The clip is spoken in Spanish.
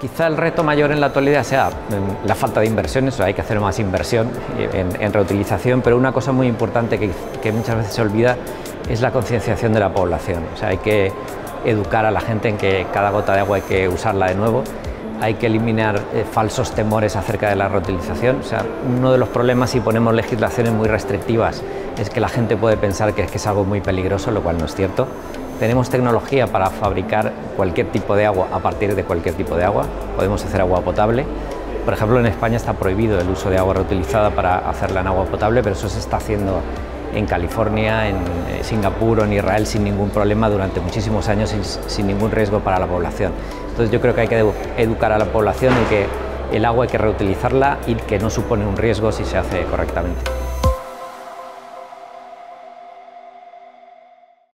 quizá el reto mayor en la actualidad sea mm, la falta de inversiones, o hay que hacer más inversión en, reutilización, pero una cosa muy importante que, muchas veces se olvida es la concienciación de la población. O sea, hay que educar a la gente en que cada gota de agua hay que usarla de nuevo, hay que eliminar eh, falsos temores acerca de la reutilización. O sea, uno de los problemas si ponemos legislaciones muy restrictivas es que la gente puede pensar que es algo muy peligroso, lo cual no es cierto. Tenemos tecnología para fabricar cualquier tipo de agua a partir de cualquier tipo de agua. Podemos hacer agua potable. Por ejemplo, en España está prohibido el uso de agua reutilizada para hacerla en agua potable, pero eso se está haciendo en California, en eh, Singapur o en Israel sin ningún problema durante muchísimos años sin, sin ningún riesgo para la población. Entonces yo creo que hay que educar a la población en que el agua hay que reutilizarla y que no supone un riesgo si se hace correctamente.